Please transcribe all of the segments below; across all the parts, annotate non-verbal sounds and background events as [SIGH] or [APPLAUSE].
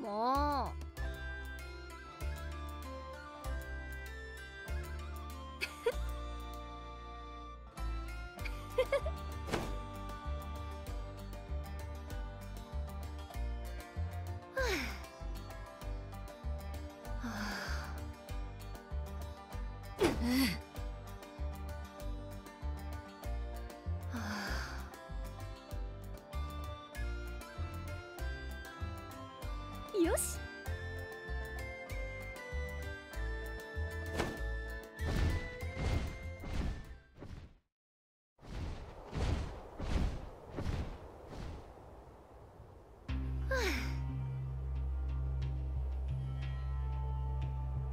も。う [LAUGHS] よ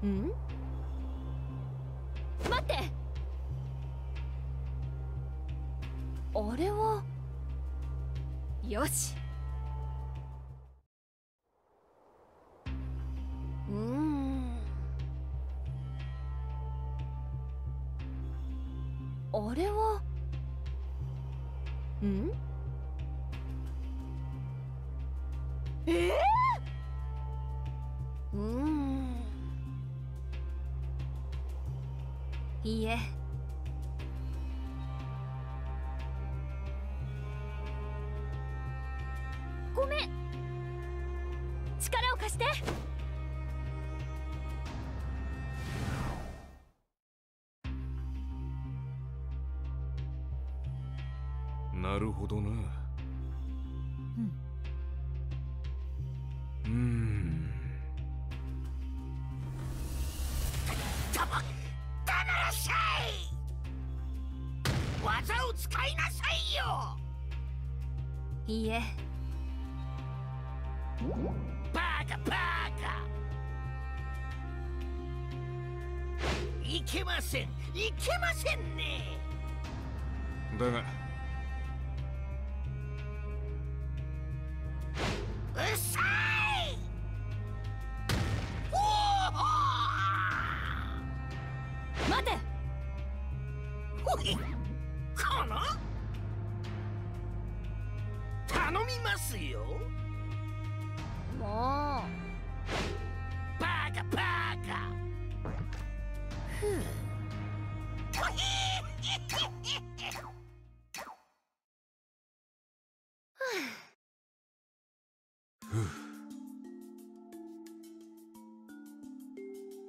ん？待って。あれは？よし。ごめん。力を貸して。バカバカいけませんいけませんねだがふうとひ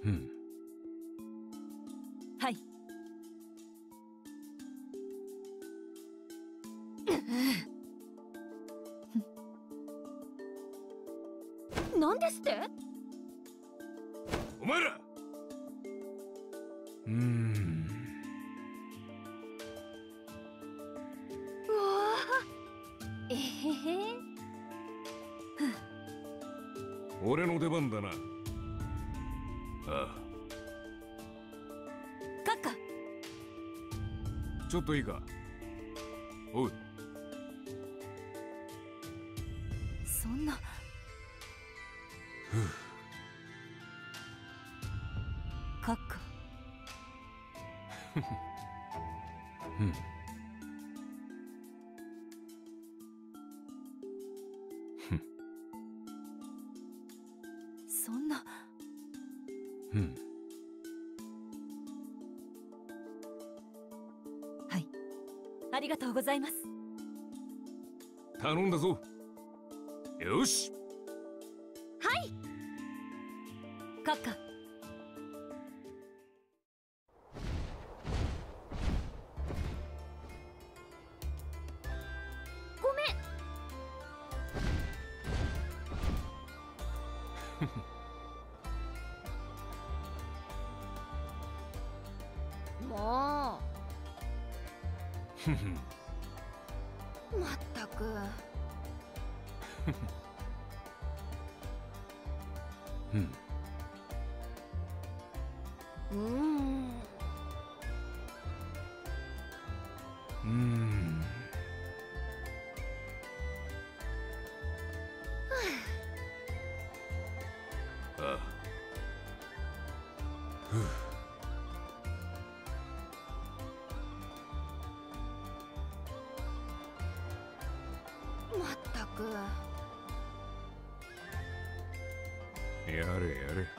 うん。うはい。なんですって？お前らうーん。うわあえへへ。俺の出番だな。あカッカ。あちょっといいか？おううん。そんな。うん。ありがとうございます。頼んだぞ。よし。はい。カッもう。まったく。うん。やれやれ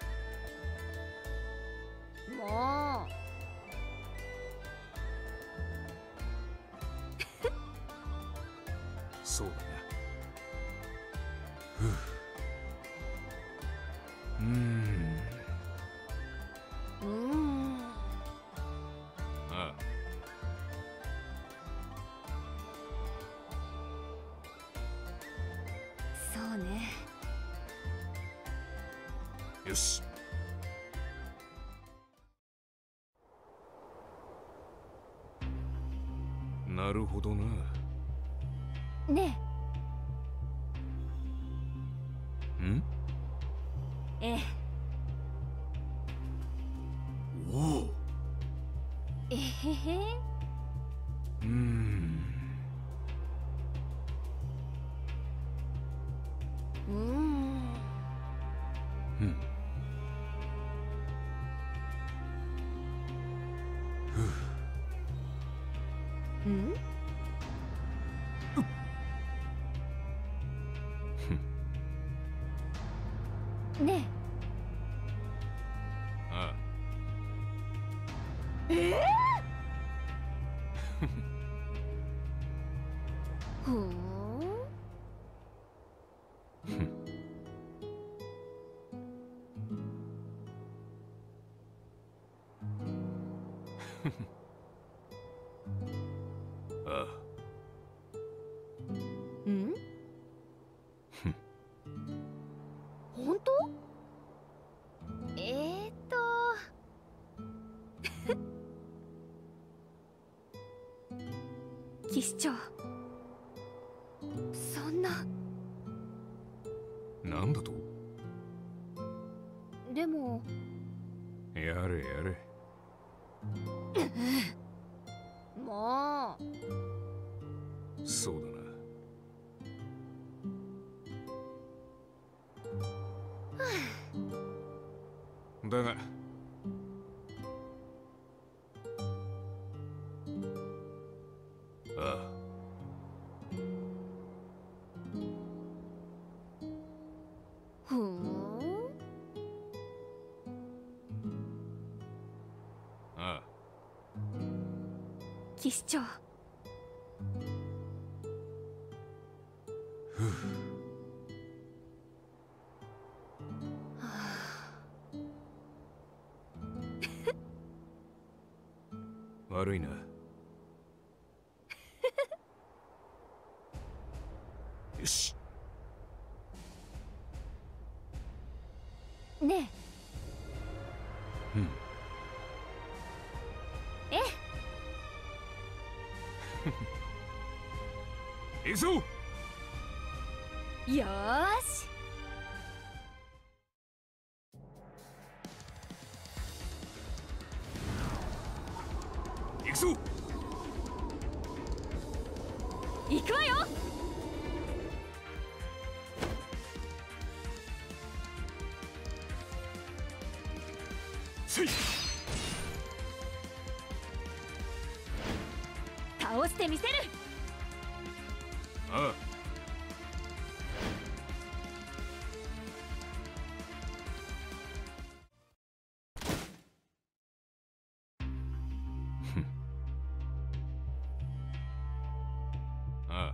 よしなるほどな。ねええ [LAUGHS] ふー騎士長。そんな。なんだと？でも。やれやれ。[LAUGHS] もう。そうだ騎士長。[LAUGHS] 悪いな。[LAUGHS] よし。ねうん行くぞ。えよーし。行くぞ。行くわよ。せい。倒してみせるああ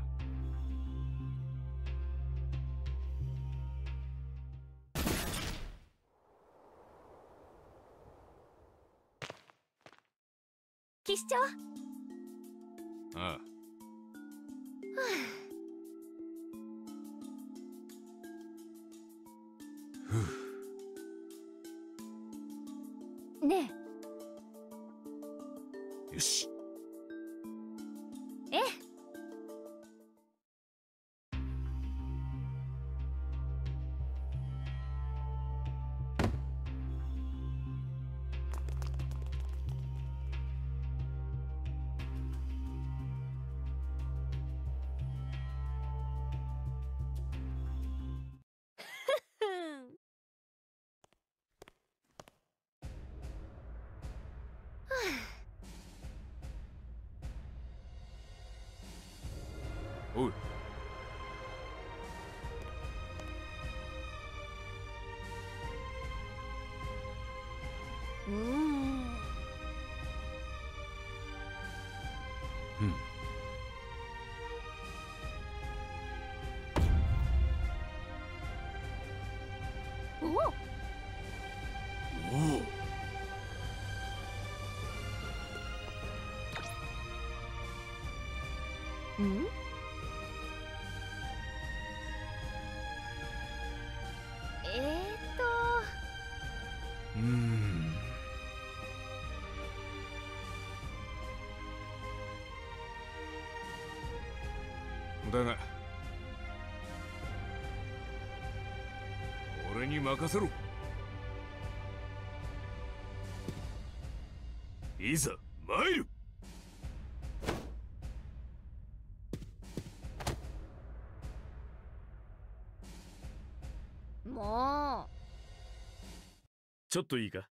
騎士長ああよしおううん、うん。だが俺に任せろ。いざ参る。ともちょっといいか？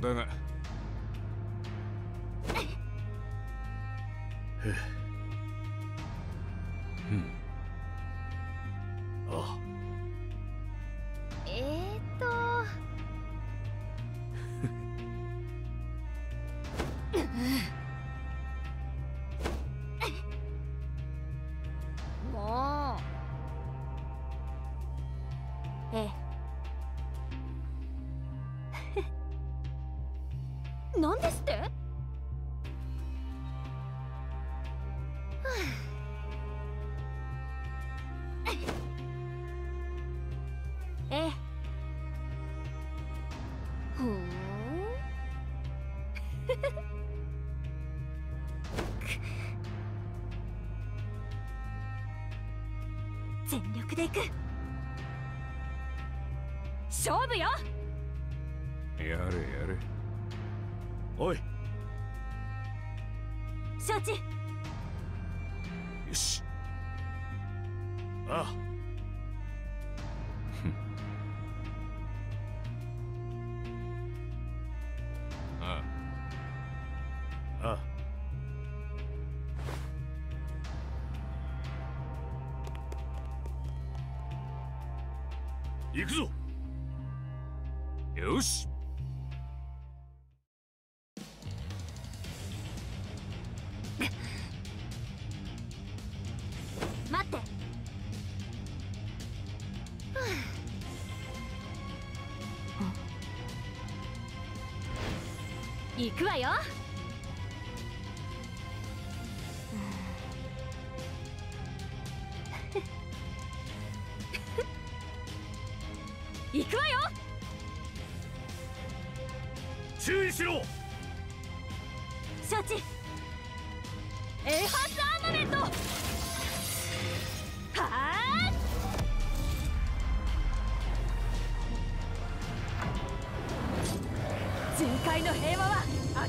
だがえなんですって？はあ。ええ。ふーん全力でいく。勝負よ。やれやれ。おい。承知。よし。ああ行くわよ。行くわよ。注意しろ。承知エーハー。ス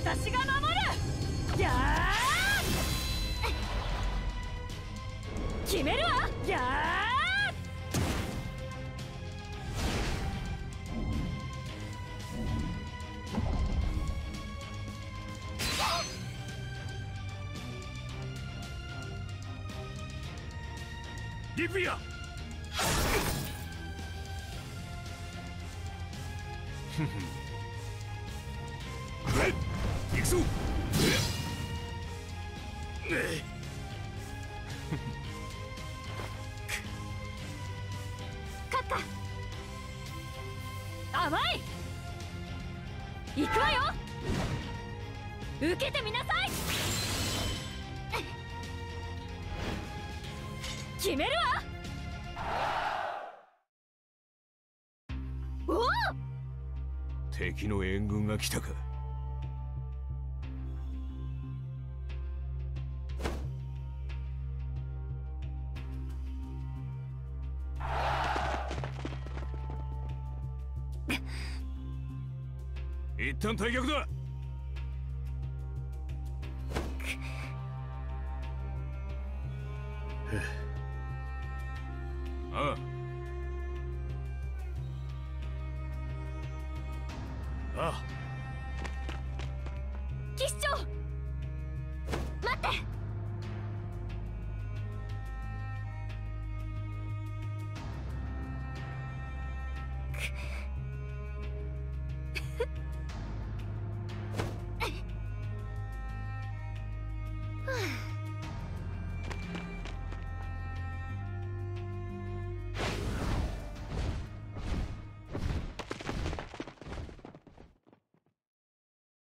私が守るやあ決めるわやあリピア。[LAUGHS] くぞ。甘い。行くわよ。受けてみなさい。決めるわ。おお敵の援軍が来たか旦退却だ。ああ。ああ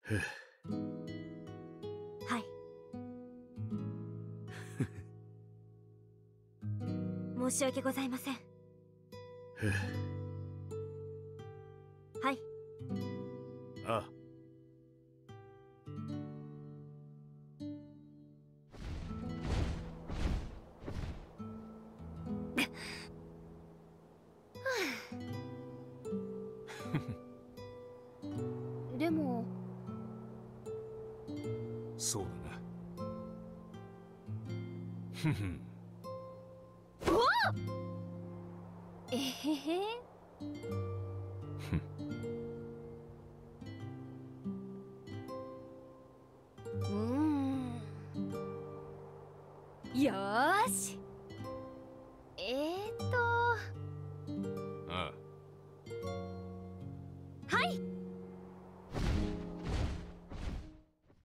はい。[LAUGHS] 申し訳ございませんそうだな。ふんふ。んえへへ。